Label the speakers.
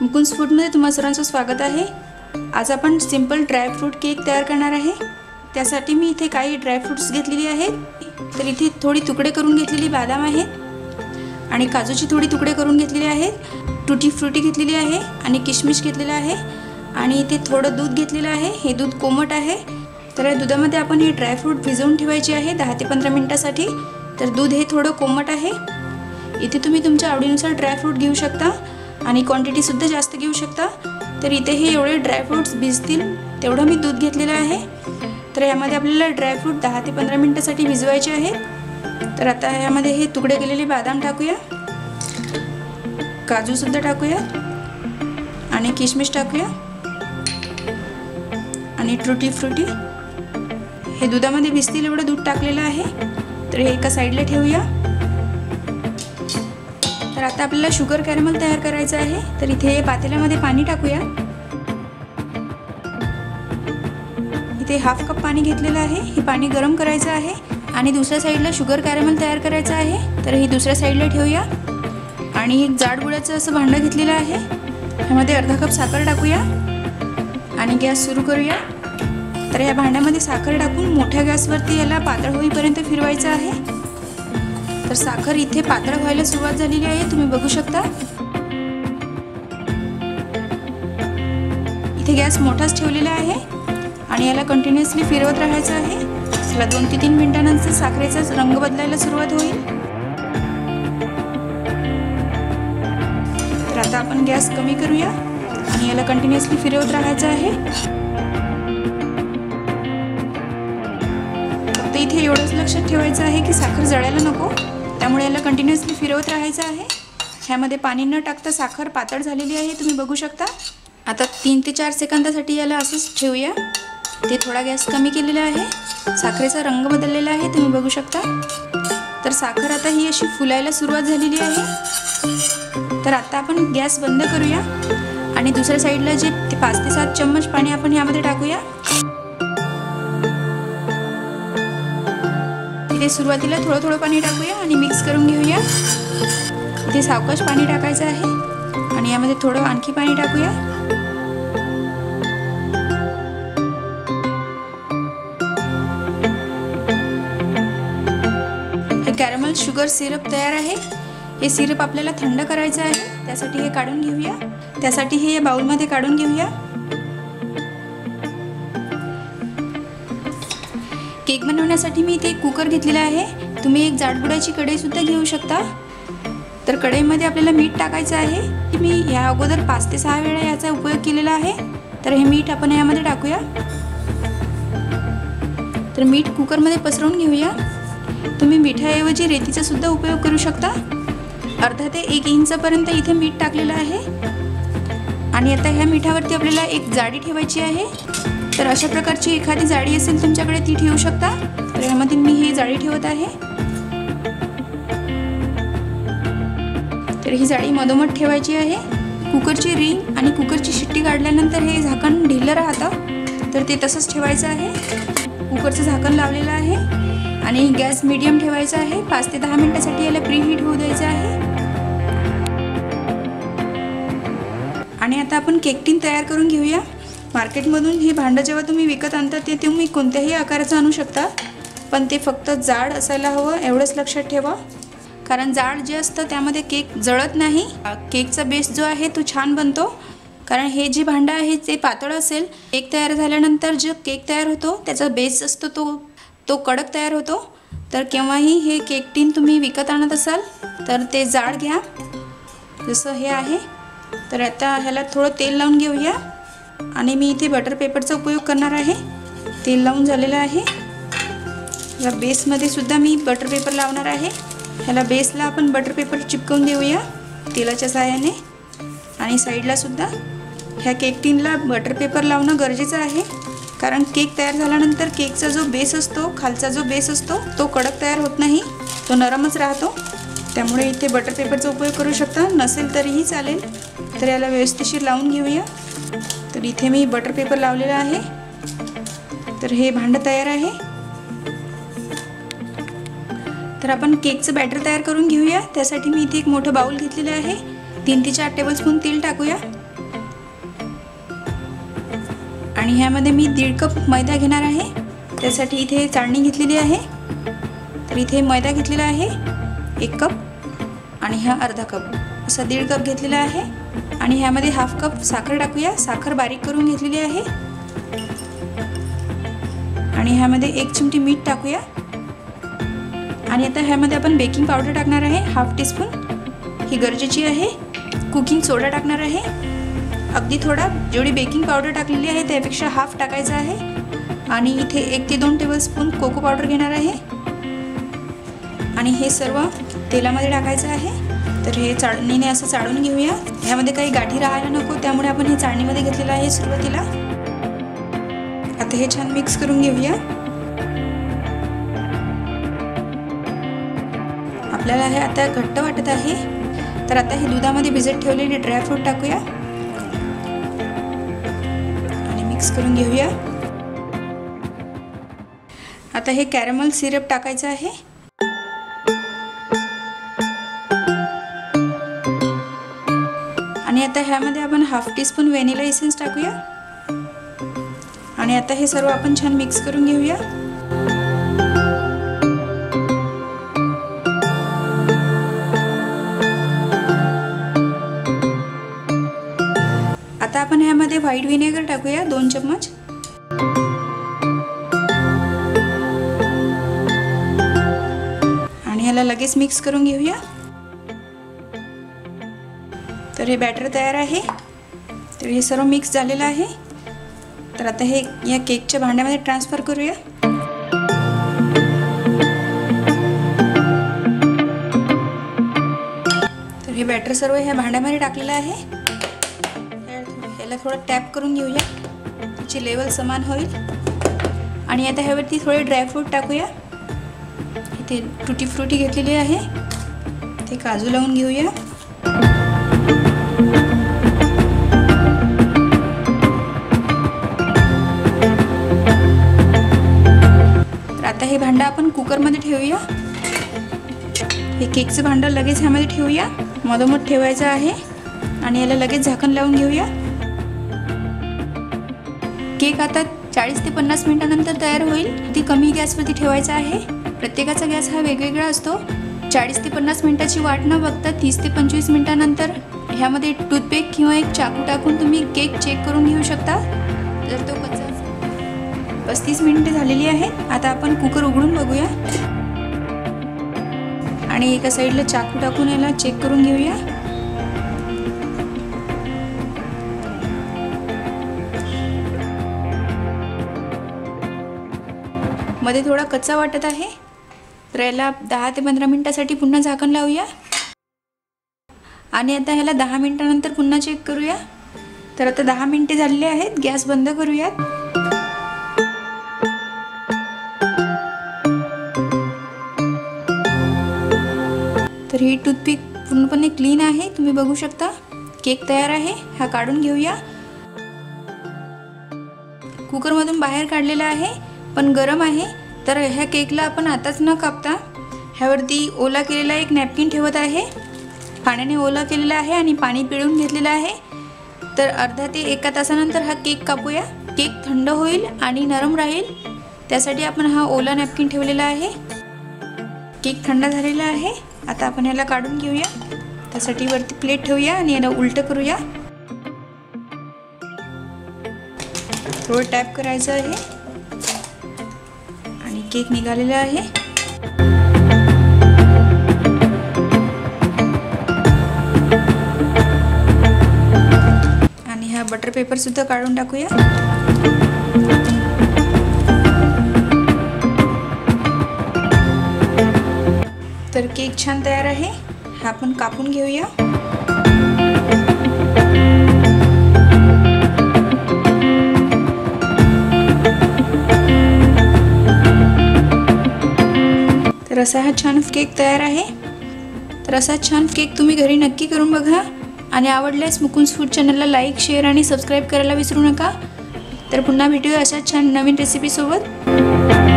Speaker 1: मुकुंद फूडमध्ये तुम्हा सर्वांचं स्वागत आहे. आज आपण सिंपल ड्रायफ्रूट केक तयार करणार आहे. त्यासाठी मी इथे काही ड्रायफ्रूट्स घेतलेली आहेत. तर इथे थोडी तुकडे करून घेतलेली बादाम आहेत. आणि काजूची थोडी तुकडे करून घेतलेली आहेत. टुटी फ्रुटी घेतलेली आहे आणि किशमिश घेतलेलं आहे. आणि इथे थोडं दूध घेतलेलं आहे. हे दूध कोमट आहे. तर या दुधामध्ये आपण हे ड्रायफ्रूट भिजवून ठेवायचे आहे दहा ते पंधरा मिनटासाठी. तर दूध हे थोडं कोमट आहे. इथे तुम्ही तुमच्या आवडीनुसार ड्रायफ्रूट घेऊ शकता. आणि क्वांटिटीसुद्धा जास्त घेऊ शकता. तर इथे हे एवढे ड्रायफ्रूट्स भिजतील तेवढं मी दूध घेतलेलं आहे. तर यामध्ये आपल्याला ड्रायफ्रूट दहा ते पंधरा मिनटासाठी भिजवायचे आहेत तर आता यामध्ये हे तुकडे केलेले बदाम टाकूया. काजूसुद्धा टाकूया. आणि किशमिश टाकूया. आणि ट्रुटी फ्रुटी हे दुधामध्ये भिजतील एवढं दूध टाकलेलं आहे. तर हे एका साईडला ठेवूया. तर आता आपल्याला शुगर कॅरमल तयार करायचं आहे. तर इथे पातेल्यामध्ये पाणी टाकूया. इथे हाफ कप पाणी घेतलेलं आहे. हे पाणी गरम करायचं आहे. आणि दुसऱ्या साईडला शुगर कॅरमल तयार करायचं आहे. तर हे दुसऱ्या साईडला ठेवूया. आणि एक जाड गुळाचं असं भांडं घेतलेलं आहे. ह्यामध्ये अर्धा कप साखर टाकूया. आणि गॅस सुरू करूया. तर या भांड्यामध्ये साखर टाकून मोठ्या गॅसवरती याला पातळ होईपर्यंत फिरवायचं आहे. तर साखर इथे पातळ व्हायला सुरुवात झालेली आहे. तुम्ही बघू शकता. इथे गॅस मोठाच ठेवलेला आहे आणि याला कंटिन्युअसली फिरवत राहायचं आहे. त्याला दोन ते तीन मिनिटानंतर साखरेचा रंग बदलायला सुरुवात होईल. तर आता आपण गॅस कमी करूया आणि याला कंटिन्युअसली फिरवत राहायचं आहे. फक्त इथे एवढंच लक्षात ठेवायचं आहे की साखर जळायला नको. त्यामुळे याला कंटिन्युअसली फिरवत राहायचं आहे. ह्यामध्ये पाणी न टाकता साखर पातळ झालेली आहे तुम्ही बघू शकता. आता तीन ते चार सेकंदासाठी याला असंच ठेवूया. ते थोडा गॅस कमी केलेला आहे. साखरेचा रंग बदललेला आहे तुम्ही बघू शकता. तर साखर आता ही अशी फुलायला सुरुवात झालेली आहे. तर आता आपण गॅस बंद करूया. आणि दुसऱ्या साईडला जे पाच ते सात चम्मच पाणी आपण ह्यामध्ये टाकूया. इथे सुरुवातीला थोडं थोडं पाणी टाकूया आणि मिक्स करून घेऊया. इथे सावकाश पाणी टाकायचं आहे. आणि यामध्ये थोडं आणखी पाणी टाकूया. हे कॅरमल शुगर सिरप तयार आहे. हे सिरप आपल्याला थंड करायचं आहे. त्यासाठी हे काढून घेऊया. त्यासाठी हे या बाउलमध्ये काढून घेऊया. केक बनवण्यासाठी मी इथे एक कुकर घेतलेला आहे. तुम्ही एक जाडबुडाची कढईसुद्धा घेऊ शकता. तर कढईमध्ये आपल्याला मीठ टाकायचं आहे. मी ह्या अगोदर पाच ते सहा वेळा याचा उपयोग केलेला आहे. तर हे मीठ आपण यामध्ये टाकूया. तर मीठ कुकरमध्ये पसरवून घेऊया. तुम्ही मिठाऐवजी रेतीचा सुद्धा उपयोग करू शकता. अर्धा ते एक इंचपर्यंत इथे मीठ टाकलेलं आहे. आणि आता ह्या मिठावरती आपल्याला एक जाडी ठेवायची आहे. तर अशा प्रकारची एखादी जाळी असेल तुमच्याकडे ती ठेवू शकता? तर यामध्ये मी ही जाळी ठेवत आहे. तर ही जाळी मधोमध ठेवायची आहे. कुकरची रिंग आणि कुकरची शिट्टी काढल्यानंतर हे झाकण ढिलं राहतं. तर ते तसंच ठेवायचं आहे. कुकरचं झाकण लावलेलं आहे. आणि गॅस मिडियम ठेवायचा आहे. पाच ते दहा मिनटासाठी याला प्रीहीट होऊ द्यायचं आहे. आणि आता आपण केक टीन तयार करून घेऊया. मार्केटमधून ही भांडं जेव्हा तुम्ही विकत आणता ते तुम्ही कोणत्याही आकाराचं आणू शकता. पण ते फक्त जाड असायला हवं एवढंच लक्षात ठेवा. कारण जाड जे असतं त्यामध्ये केक जळत नाही. केकचा बेस जो आहे तो छान बनतो. कारण हे जे भांडं आहे ते पातळ असेल. केक तयार झाल्यानंतर जो केक तयार होतो त्याचा बेस असतो तो तो कडक तयार होतो. तर केव्हाही हे केक टीन तुम्ही विकत आणत असाल तर ते जाड घ्या. जसं हे आहे. तर आता ह्याला थोडं तेल लावून घेऊया. आणि मी इथे बटर पेपरचा उपयोग करणार आहे. तेल लावून झालेलं आहे. या बेसमध्ये सुद्धा मी बटर पेपर लावणार आहे. ह्याला बेसला आपण बटर पेपर चिपकवून देऊया तेलाच्या साह्याने. आणि साईडला सुद्धा ह्या केक टीनला बटर पेपर लावणं गरजेचं आहे. कारण केक तयार झाल्यानंतर केकचा जो बेस असतो खालचा जो बेस असतो तो कडक तयार होत नाही. तो नरमच राहतो. त्यामुळे इथे बटर पेपरचा उपयोग करू शकता. नसेल तरीही चालेल. तर याला व्यवस्थिशीर लावून घेऊया. तर इथे मी बटर पेपर लावलेला आहे. तर हे भांडं तयार आहे. तर आपण केकचं बॅटर तयार करून घेऊया. त्यासाठी मी इथे एक मोठं बाऊल घेतलेलं आहे. तीन ते चार टेबल स्पून तेल टाकूया. आणि ह्यामध्ये मी दीड कप मैदा घेणार आहे. त्यासाठी इथे चाळणी घेतलेली आहे. तर इथे मैदा घेतलेला आहे. एक कप आणि हा अर्धा कप असा दीड कप घेतलेला आहे. आणि ह्यामध्ये हाफ कप साखर टाकूया. साखर बारीक करून घेतलेली आहे. आणि ह्यामध्ये एक चिमटी मीठ टाकूया. आणि आता ह्यामध्ये आपण बेकिंग पावडर टाकणार आहे हाफ टीस्पून ही गरजेची आहे. कुकिंग सोडा टाकणार आहे. अगदी थोडा जेवढी बेकिंग पावडर टाकलेली आहे त्यापेक्षा हाफ टाकायचं आहे. आणि इथे एक ते दोन टेबलस्पून कोको पावडर घेणार आहे. आणि हे सर्व तेलामध्ये टाकायचं आहे. तर हे चाळणीने असं चाळून घेऊया. ह्यामध्ये काही गाठी राहायला नको त्यामुळे आपण हे चाळणीमध्ये घेतलेलं आहे सुरुवातीला. आता हे छान मिक्स करून घेऊया. आपल्याला हे आता घट्ट वाटत आहे. तर आता हे दुधामध्ये भिजत ठेवलेले ड्रायफ्रूट टाकूया. आणि मिक्स करून घेऊया. आता हे कॅरमल सिरप टाकायचं आहे. आणि आता ह्यामध्ये आपण हाफ टीस्पून व्हॅनिला इसेन्स टाकूया. आणि आता हे सर्व आपण छान मिक्स करून घेऊया. आता आपण ह्यामध्ये व्हाईट व्हिनेगर टाकूया दोन चम्मच. आणि ह्याला लगेच मिक्स करून घेऊया. तर हे बॅटर तयार आहे. तर हे सर्व मिक्स झालेलं आहे. तर आता हे या केकच्या भांड्यामध्ये ट्रान्सफर करूया. तर हे बॅटर सर्व ह्या भांड्यामध्ये टाकलेलं आहे. याला थोडं टॅप करून घेऊया. त्याची लेवल समान होईल. आणि आता ह्यावरती थोडे ड्रायफ्रूट टाकूया. इथे टुटी फ्रुटी घेतलेली आहे. ते काजू लावून घेऊया. हे भांडं आपण कुकरमध्ये ठेवूया. हे केकचं भांडं लगेच ह्यामध्ये ठेवूया. मधोमध ठेवायचं आहे. आणि याला लगेच झाकण लावून घेऊया. केक आता चाळीस ते पन्नास मिनिटानंतर तयार होईल. ती कमी गॅसवरती ठेवायचा आहे. प्रत्येकाचा गॅस हा वेगवेगळा असतो. चाळीस ते पन्नास मिनिटाची वाट न बघता तीस ते पंचवीस मिनिटानंतर ह्यामध्ये टूथपेक किंवा एक चाकू टाकून तुम्ही केक चेक करून घेऊ शकता. जर तो कच्चा पस्तीस मिनिटे झालेली आहेत. आता आपण कुकर उघडून बघूया. आणि एका साईडला चाकू टाकून याला चेक करून घेऊया. मध्ये थोडा कच्चा वाटत आहे. तर याला दहा ते पंधरा मिनिटासाठी पुन्हा झाकण लावूया. आणि आता ह्याला दहा मिनिटानंतर पुन्हा चेक करूया. तर आता दहा मिनिटे झालेली आहेत. गॅस बंद करूयात. तर ही टूथपिक पूर्णपणे क्लीन आहे. तुम्ही बघू शकता. केक तयार आहे. हा काढून घेऊया. कुकरमधून बाहेर काढलेला आहे पण गरम आहे. तर ह्या केकला आपण आताच न कापता ह्यावरती ओला केलेला एक नॅपकिन ठेवत आहे. पाण्याने ओला केलेला आहे आणि पाणी पिळून घेतलेलं आहे. तर अर्धा ते एका तासानंतर हा केक कापूया. केक थंड होईल आणि नरम राहील. त्यासाठी आपण हा ओला नॅपकिन ठेवलेला आहे. केक थंड झालेला आहे. आता आपण याला काढून घेऊया. त्यासाठी वरती प्लेट ठेवूया आणि याला उलटं करूया. थोडं टॅप करायचं आहे. आणि केक निघालेला आहे. आणि हा बटर पेपर सुद्धा काढून टाकूया. छान तयार आहे. हा आपण कापून घेऊया. तर असा हा छान केक तयार आहे. तर असा छान केक तुम्ही घरी नक्की करून बघा. आणि आवडल्यास मुकुंद फूड चॅनलला लाईक शेअर आणि सबस्क्राईब करायला विसरू नका. तर पुन्हा भेटूया अशा छान नवीन रेसिपीसोबत